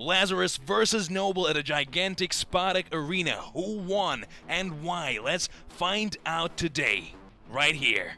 Lazarus versus Noble at a gigantic Spodek arena. Who won and why? Let's find out today, right here.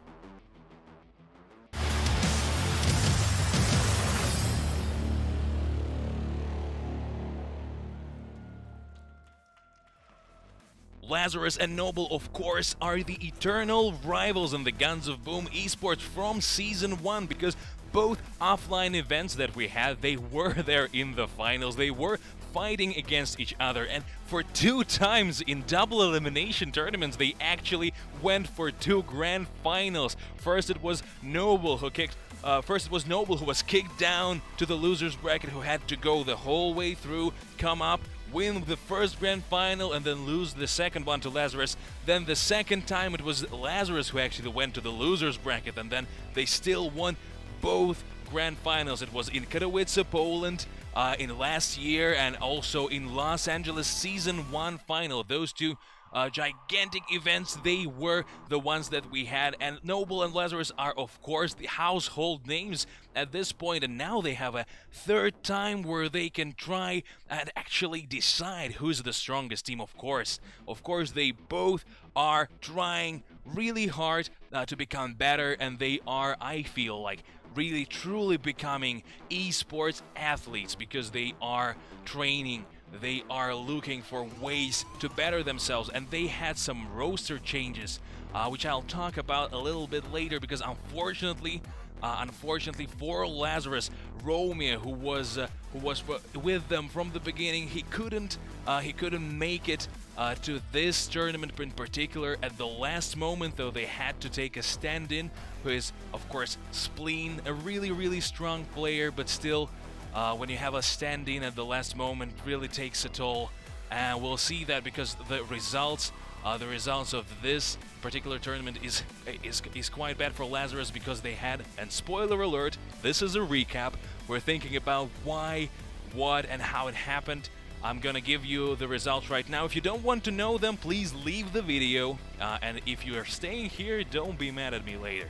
Lazarus and Noble, of course, are the eternal rivals in the Guns of Boom esports from Season 1 because both offline events that we had, they were there in the finals. They were fighting against each other and for two times in double elimination tournaments they actually went for two grand finals. First it was Noble who kicked uh, first it was Noble who was kicked down to the losers bracket who had to go the whole way through, come up, win the first grand final and then lose the second one to Lazarus. Then the second time it was Lazarus who actually went to the losers bracket and then they still won both grand finals. It was in Katowice, Poland uh, in last year and also in Los Angeles season 1 final. Those two uh, gigantic events. They were the ones that we had, and Noble and Lazarus are, of course, the household names at this point, and now they have a third time where they can try and actually decide who's the strongest team, of course. Of course, they both are trying really hard uh, to become better, and they are, I feel like, really truly becoming esports athletes because they are training they are looking for ways to better themselves and they had some roster changes uh, which I'll talk about a little bit later because unfortunately uh, unfortunately for Lazarus Romeo who was uh, who was with them from the beginning he couldn't uh, he couldn't make it uh, to this tournament in particular. At the last moment though they had to take a stand-in who is of course Spleen a really really strong player but still uh, when you have a stand-in at the last moment really takes a toll. And we'll see that because the results uh, the results of this particular tournament is, is is quite bad for Lazarus because they had and spoiler alert this is a recap. We're thinking about why what and how it happened. I'm gonna give you the results right now. If you don't want to know them please leave the video. Uh, and if you are staying here don't be mad at me later.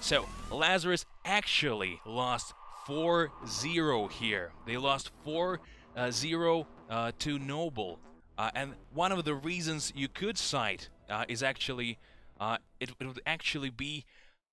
So Lazarus actually lost 4-0 here. They lost 4-0 uh, to Noble. Uh, and one of the reasons you could cite uh, is actually, uh, it, it, would actually be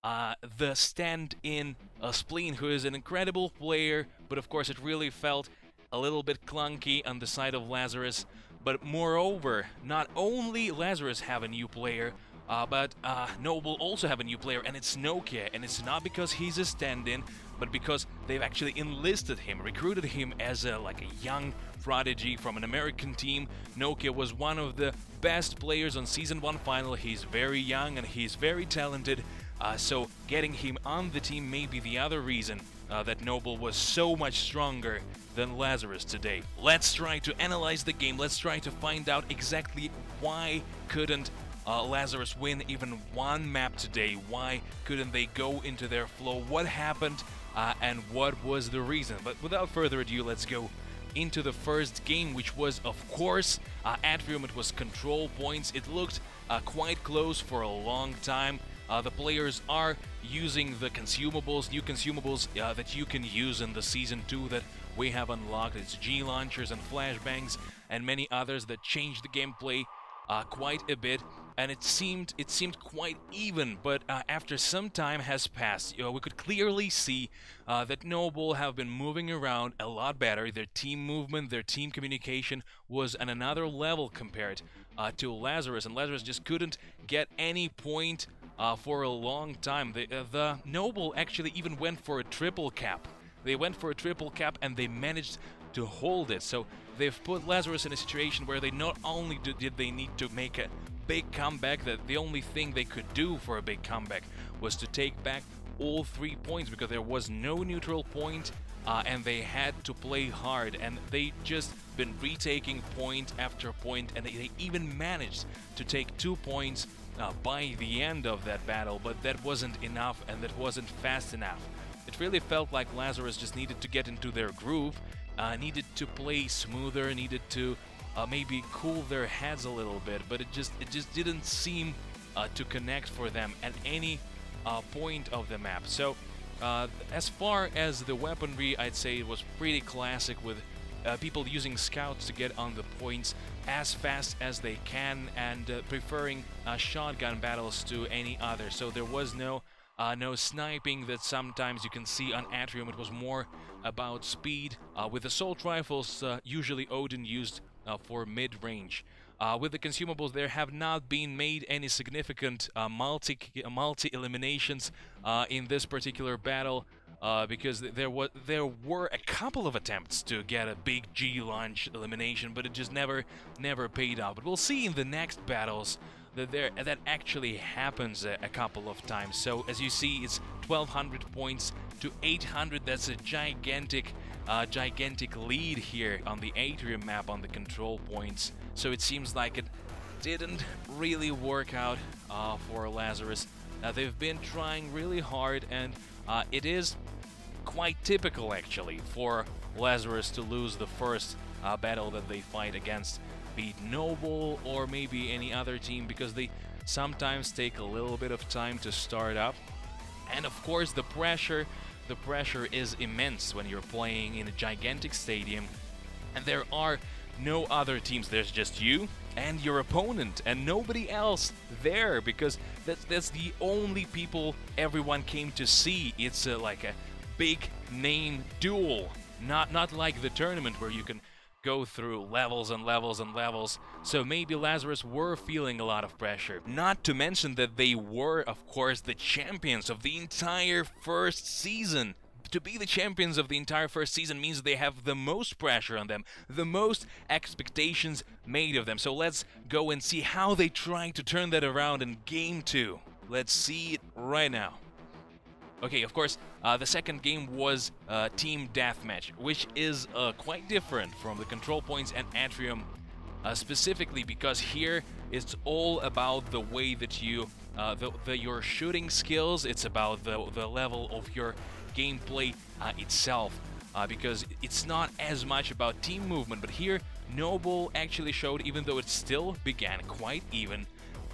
uh, the stand-in uh, Spleen, who is an incredible player, but of course it really felt a little bit clunky on the side of Lazarus. But moreover, not only Lazarus have a new player, uh, but Noble also have a new player, and it's Nokia, and it's not because he's a stand-in, but because they've actually enlisted him, recruited him as a like a young prodigy from an American team. Nokia was one of the best players on Season 1 final. He's very young and he's very talented, uh, so getting him on the team may be the other reason uh, that Noble was so much stronger than Lazarus today. Let's try to analyze the game, let's try to find out exactly why couldn't uh, Lazarus win even one map today? Why couldn't they go into their flow? What happened uh, and what was the reason? But without further ado, let's go into the first game, which was, of course, uh, Atrium. It was control points. It looked uh, quite close for a long time. Uh, the players are using the consumables, new consumables uh, that you can use in the Season 2 that we have unlocked. It's G-launchers and flashbangs and many others that change the gameplay uh, quite a bit and it seemed it seemed quite even but uh, after some time has passed you know, we could clearly see uh, that Noble have been moving around a lot better. Their team movement their team communication was on another level compared uh, to Lazarus and Lazarus just couldn't get any point uh, for a long time. The, uh, the Noble actually even went for a triple cap. They went for a triple cap and they managed to hold it. So they've put Lazarus in a situation where they not only did they need to make a big comeback, that the only thing they could do for a big comeback was to take back all three points because there was no neutral point uh, and they had to play hard and they just been retaking point after point and they even managed to take two points uh, by the end of that battle but that wasn't enough and that wasn't fast enough. It really felt like Lazarus just needed to get into their groove uh, needed to play smoother, needed to uh, maybe cool their heads a little bit, but it just it just didn't seem uh, to connect for them at any uh, point of the map. So uh, as far as the weaponry, I'd say it was pretty classic with uh, people using scouts to get on the points as fast as they can and preferring shotgun battles to any other. So there was no uh, no sniping that sometimes you can see on Atrium. It was more about speed. Uh, with assault rifles, uh, usually Odin used for mid-range. with the consumables, there have not been made any significant multi multi eliminations in this particular battle uh, because there was there were a couple of attempts to get a big G launch elimination, but it just never never paid off. But we'll see in the next battles that there that actually happens a, a couple of times. So as you see, it's 1,200 points to 800. That's a gigantic uh, gigantic lead here on the Atrium map on the control points. So it seems like it didn't really work out uh, for Lazarus. Uh, they've been trying really hard and uh, it is quite typical actually for Lazarus to lose the first uh, battle that they fight against be it Noble or maybe any other team because they sometimes take a little bit of time to start up and of course the pressure the pressure is immense when you're playing in a gigantic stadium and there are no other teams there's just you and your opponent and nobody else there because that's that's the only people everyone came to see. It's a, like a big name duel, not not like the tournament where you can go through levels and levels and levels. So maybe Lazarus were feeling a lot of pressure. Not to mention that they were, of course, the champions of the entire first season to be the champions of the entire first season means they have the most pressure on them, the most expectations made of them. So let's go and see how they try to turn that around in game two. Let's see it right now. Okay, of course, uh, the second game was uh, Team Deathmatch, which is uh, quite different from the Control Points and Atrium, uh, specifically because here it's all about the way that you, uh, the, the, your shooting skills, it's about the, the level of your gameplay uh, itself because it's not as much about team movement but here Noble actually showed even though it still began quite even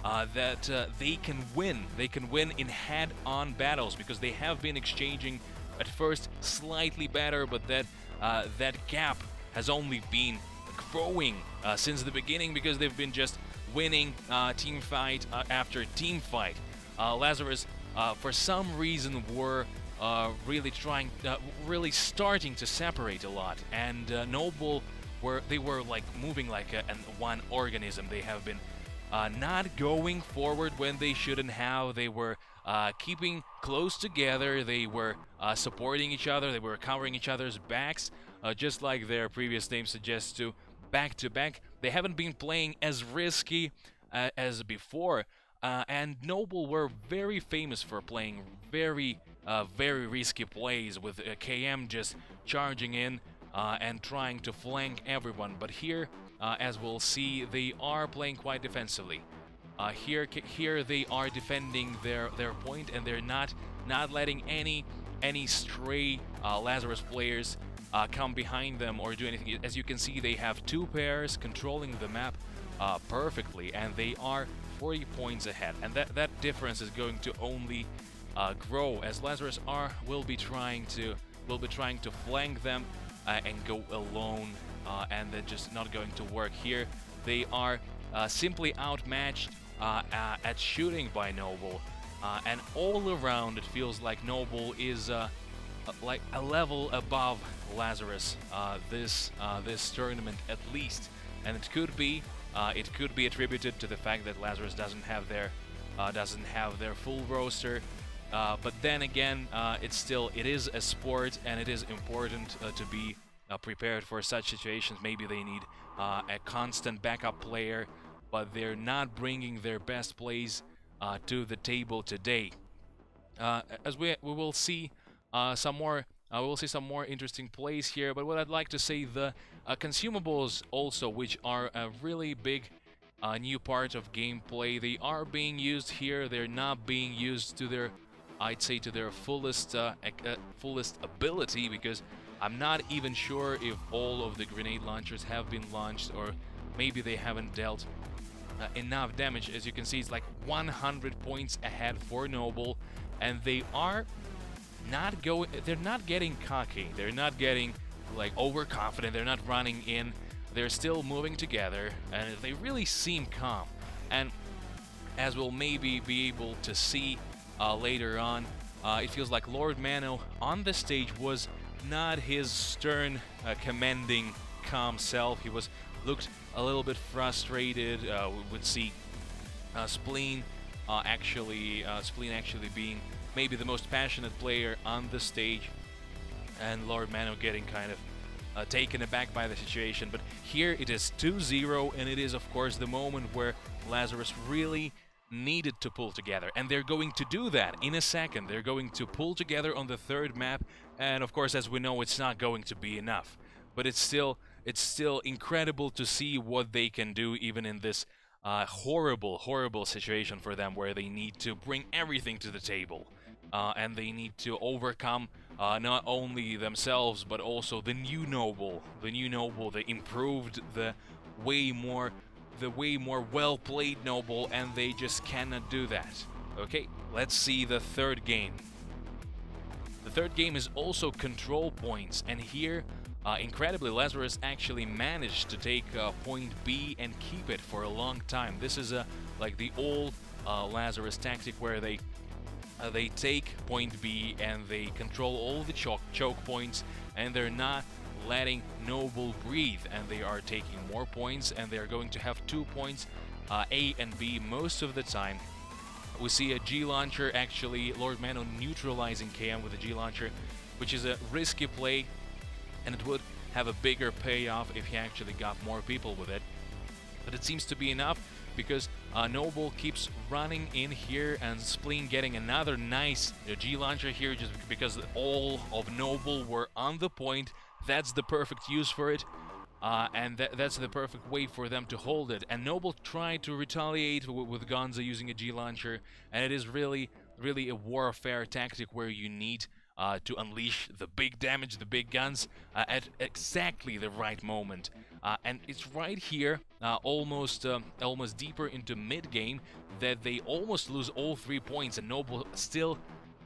uh, that uh, they can win they can win in head-on battles because they have been exchanging at first slightly better but that uh, that gap has only been growing uh, since the beginning because they've been just winning team fight after team fight Lazarus for some reason were uh, really trying, uh, really starting to separate a lot. And uh, Noble were they were like moving like a, an one organism. They have been uh, not going forward when they shouldn't have. They were uh, keeping close together. They were uh, supporting each other. They were covering each other's backs, just like their previous name suggests to back to back. They haven't been playing as risky as before. and Noble were very famous for playing very uh, very risky plays with uh, KM just charging in uh, and trying to flank everyone. But here, uh, as we'll see, they are playing quite defensively. Uh, here, here they are defending their their point, and they're not not letting any any stray uh, Lazarus players come behind them or do anything. As you can see, they have two pairs controlling the map perfectly, and they are 40 points ahead. And that that difference is going to only uh, grow as Lazarus are will be trying to will be trying to flank them uh, and go alone uh, and they're just not going to work here. They are uh, simply outmatched uh, at shooting by Noble. Uh, and all around it feels like Noble is like a level above Lazarus this this tournament at least. And it could be it could be attributed to the fact that Lazarus doesn't have their doesn't have their full roster. Uh, but then again, uh, it's still it is a sport, and it is important uh, to be uh, prepared for such situations. Maybe they need uh, a constant backup player, but they're not bringing their best plays uh, to the table today. as we we will see some more. we will see some more interesting plays here, but what I'd like to say, the consumables also, which are a really big new part of gameplay, they are being used here. They're not being used to their I'd say to their fullest uh, uh, fullest ability because I'm not even sure if all of the grenade launchers have been launched or maybe they haven't dealt uh, enough damage. As you can see, it's like 100 points ahead for Noble, and they are not going. They're not getting cocky. They're not getting like overconfident. They're not running in. They're still moving together, and they really seem calm. And as we'll maybe be able to see uh, later on, uh, it feels like Lord Mano on the stage was not his stern, uh, commanding, calm self. He was looked a little bit frustrated. Uh, we would see uh, Spleen uh, actually, Spleen actually being maybe the most passionate player on the stage, and Lord Mano getting kind of uh, taken aback by the situation. But here it is 2-0, and it is, of course, the moment where Lazarus really needed to pull together. And they're going to do that in a second. They're going to pull together on the third map, and of course, as we know, it's not going to be enough. But it's still, it's still incredible to see what they can do even in this uh, horrible, horrible situation for them where they need to bring everything to the table. Uh, and they need to overcome uh, not only themselves but also the new noble, the new noble, the improved, the way more, the way more well played noble, and they just cannot do that. Okay, let's see the third game. The third game is also control points, and here, uh, incredibly, Lazarus actually managed to take uh, point B and keep it for a long time. This is a like the old uh, Lazarus tactic where they uh, they take point B and they control all the choke, choke points and they're not letting Noble breathe and they are taking more points and they're going to have two points uh, A and B most of the time. We see a G launcher actually Lord Mano neutralizing KM with a G launcher which is a risky play and it would have a bigger payoff if he actually got more people with it. But it seems to be enough because uh, Noble keeps running in here and Spleen getting another nice uh, G-Launcher here just because all of Noble were on the point. That's the perfect use for it. Uh, and th that's the perfect way for them to hold it. And Noble tried to retaliate with Gonza using a G-Launcher, and it is really, really a warfare tactic where you need uh, to unleash the big damage, the big guns, uh, at exactly the right moment. Uh, and it's right here, uh, almost um, almost deeper into mid-game, that they almost lose all three points, and Noble still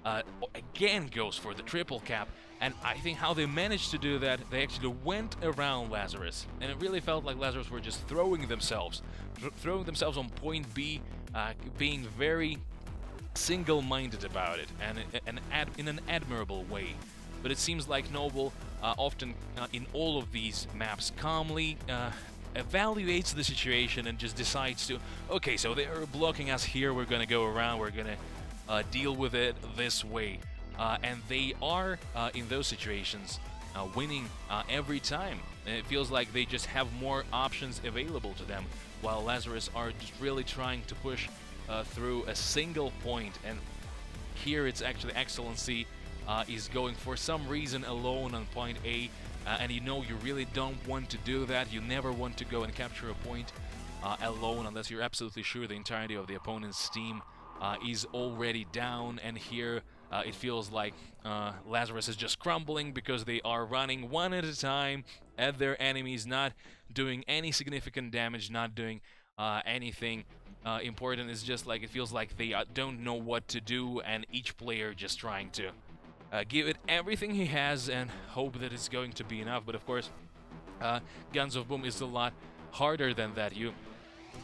uh, again goes for the triple cap. And I think how they managed to do that, they actually went around Lazarus. And it really felt like Lazarus were just throwing themselves, th throwing themselves on point B, uh, being very single-minded about it and, and in an admirable way. But it seems like Noble uh, often uh, in all of these maps calmly uh, evaluates the situation and just decides to, okay, so they're blocking us here, we're gonna go around, we're gonna uh, deal with it this way. Uh, and they are, uh, in those situations, winning every time. And it feels like they just have more options available to them, while Lazarus are just really trying to push uh, through a single point. and here it's actually Excellency uh, is going for some reason alone on point A uh, and you know you really don't want to do that you never want to go and capture a point uh, alone unless you're absolutely sure the entirety of the opponent's team uh, is already down and here uh, it feels like Lazarus is just crumbling because they are running one at a time at their enemies not doing any significant damage not doing anything uh, important. It's just like it feels like they uh, don't know what to do, and each player just trying to uh, give it everything he has and hope that it's going to be enough. But of course, uh, Guns of Boom is a lot harder than that. You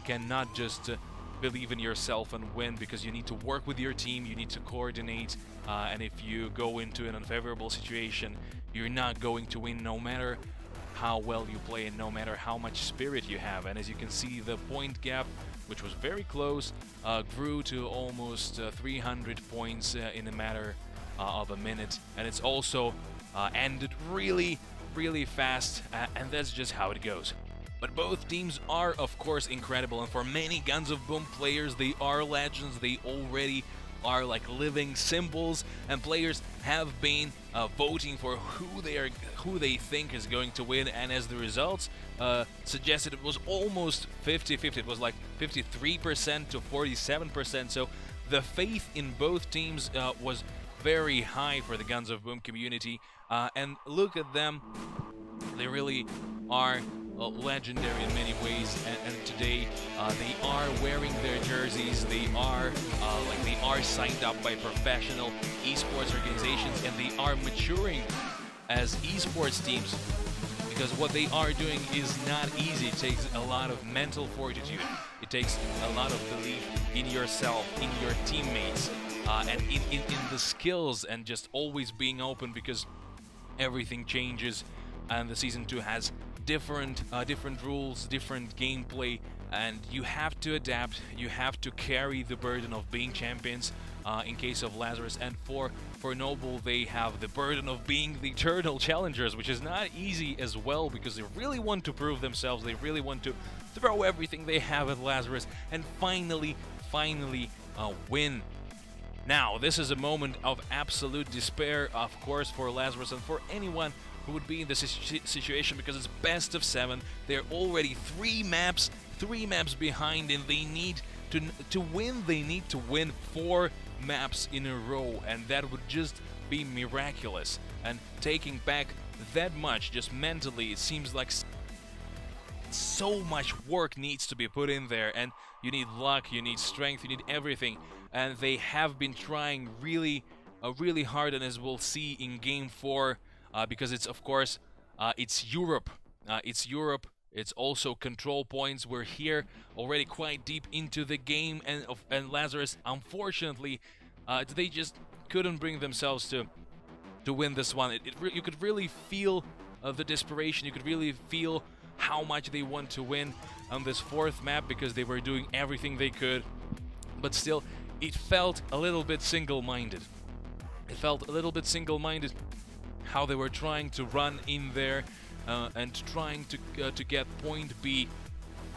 cannot just uh, believe in yourself and win because you need to work with your team, you need to coordinate, uh, and if you go into an unfavorable situation, you're not going to win no matter how well you play and no matter how much spirit you have. And as you can see, the point gap which was very close, uh, grew to almost uh, 300 points uh, in a matter uh, of a minute. And it's also uh, ended really, really fast, and that's just how it goes. But both teams are, of course, incredible, and for many Guns of Boom players, they are legends. They already are like living symbols, and players have been uh, voting for who they are, who they think is going to win, and as the results uh, suggested, it was almost 50-50. It was like 53% to 47%. So the faith in both teams uh, was very high for the Guns of Boom community, uh, and look at them. They really are uh, legendary in many ways, and, and today uh, they are wearing their jerseys. They are uh, like they are signed up by professional esports organizations, and they are maturing as esports teams because what they are doing is not easy. It takes a lot of mental fortitude. It takes a lot of belief in yourself, in your teammates, uh, and in, in, in the skills, and just always being open because everything changes, and the season two has different uh, different rules, different gameplay, and you have to adapt. You have to carry the burden of being champions. Uh, in case of Lazarus, and for for Noble, they have the burden of being the eternal challengers, which is not easy as well because they really want to prove themselves. They really want to throw everything they have at Lazarus and finally, finally uh, win now, this is a moment of absolute despair, of course, for Lazarus and for anyone who would be in this situation because it's best of seven. They're already three maps, three maps behind, and they need to to win. They need to win four maps in a row, and that would just be miraculous. And taking back that much, just mentally, it seems like so much work needs to be put in there, and you need luck, you need strength, you need everything and they have been trying really, uh, really hard, and as we'll see in Game 4, uh, because it's, of course, uh, it's Europe. Uh, it's Europe. It's also control points. We're here already quite deep into the game, and, and Lazarus, unfortunately, uh, they just couldn't bring themselves to to win this one. It, it you could really feel uh, the desperation. You could really feel how much they want to win on this fourth map because they were doing everything they could. But still, it felt a little bit single-minded. It felt a little bit single-minded how they were trying to run in there uh, and trying to uh, to get point B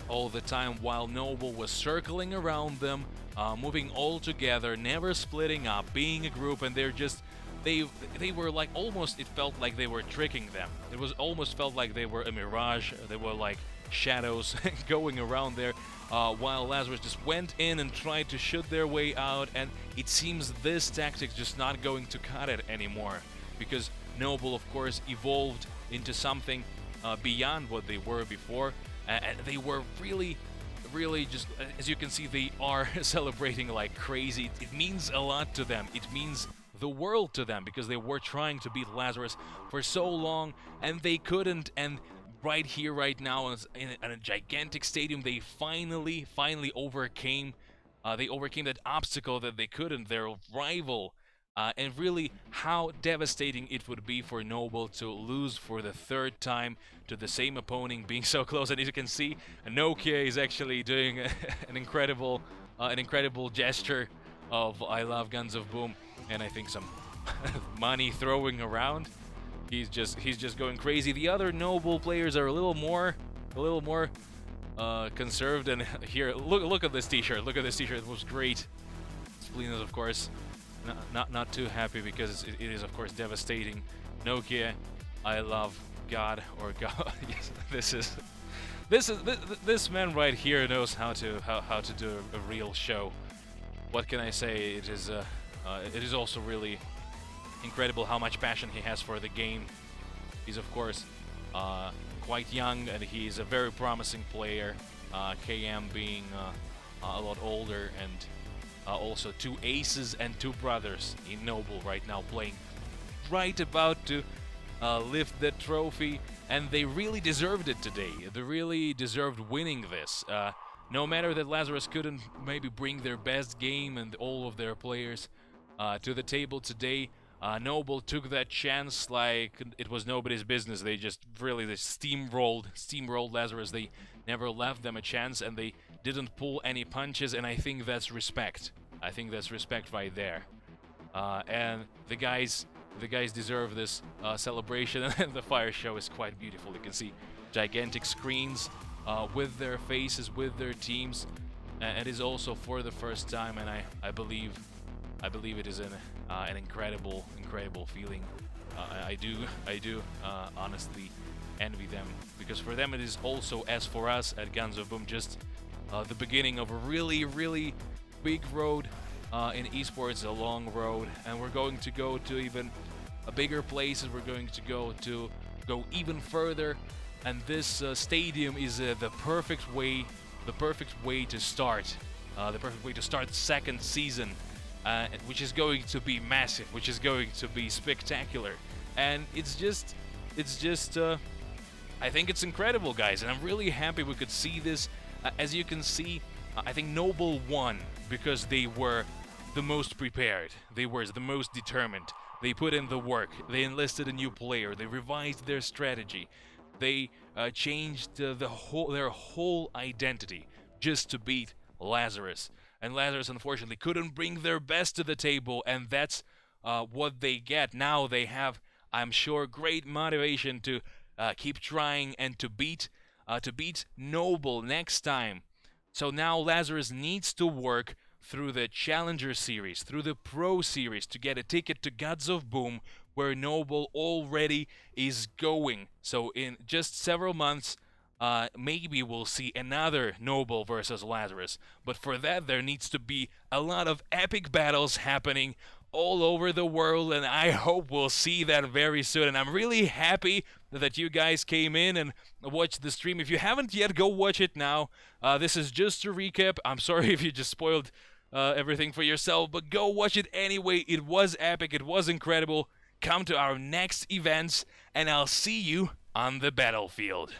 all the time while Noble was circling around them, uh, moving all together, never splitting up, being a group, and they're just they they were like almost it felt like they were tricking them. It was almost felt like they were a mirage. They were like shadows going around there uh, while Lazarus just went in and tried to shoot their way out and it seems this tactic just not going to cut it anymore because Noble of course evolved into something uh, beyond what they were before and they were really really just as you can see they are celebrating like crazy it means a lot to them it means the world to them because they were trying to beat Lazarus for so long and they couldn't and right here, right now, in a, in a gigantic stadium. They finally, finally overcame. Uh, they overcame that obstacle that they couldn't. Their rival. Uh, and really how devastating it would be for Noble to lose for the third time to the same opponent being so close. And as you can see, Nokia is actually doing an incredible, uh, an incredible gesture of I love Guns of Boom, and I think some money throwing around he's just he's just going crazy. The other noble players are a little more a little more uh, conserved. And here, look look at this T-shirt. Look at this T-shirt. It was great. Spleen of course, not not, not too happy because it, it is of course devastating. Nokia, I love God or God. yes, this is. This is this, this man right here knows how to how, how to do a, a real show. What can I say? It is uh, uh, it is also really incredible how much passion he has for the game. He's of course uh, quite young and he's a very promising player. Uh, KM being uh, a lot older and uh, also two aces and two brothers in Noble right now playing right about to uh, lift the trophy and they really deserved it today. They really deserved winning this. Uh, no matter that Lazarus couldn't maybe bring their best game and all of their players to the table today, uh, Noble took that chance like it was nobody's business. They just really they steamrolled, steamrolled Lazarus. They never left them a chance, and they didn't pull any punches. And I think that's respect. I think that's respect right there. Uh, and the guys, the guys deserve this uh, celebration. and the fire show is quite beautiful. You can see gigantic screens uh, with their faces, with their teams. And it is also for the first time, and I, I believe I believe it is an uh, an incredible, incredible feeling. Uh, I, do, I do uh, honestly envy them because for them it is also, as for us at Guns of Boom, just uh, the beginning of a really, really big road uh, in esports, a long road, and we're going to go to even a bigger places. We're going to go to go even further, and this uh, stadium is the perfect way, the perfect way to start, the perfect way to start second season uh, which is going to be massive, which is going to be spectacular. and it's just, it's just, uh, I think it's incredible, guys, and I'm really happy we could see this. Uh, as you can see, I think Noble won because they were the most prepared. They were the most determined. They put in the work. They enlisted a new player. They revised their strategy. They uh, changed uh, the whole their whole identity just to beat Lazarus. And Lazarus unfortunately couldn't bring their best to the table, and that's uh, what they get. Now they have, I'm sure, great motivation to uh, keep trying and to beat uh, to beat Noble next time. So now Lazarus needs to work through the Challenger Series, through the Pro Series to get a ticket to Gods of Boom, where Noble already is going. So in just several months, uh, maybe we'll see another Noble versus Lazarus. But for that, there needs to be a lot of epic battles happening all over the world, and I hope we'll see that very soon. And I'm really happy that you guys came in and watched the stream. If you haven't yet, go watch it now. Uh, this is just a recap. I'm sorry if you just spoiled uh, everything for yourself, but go watch it anyway. It was epic, it was incredible. Come to our next events, and I'll see you on the battlefield.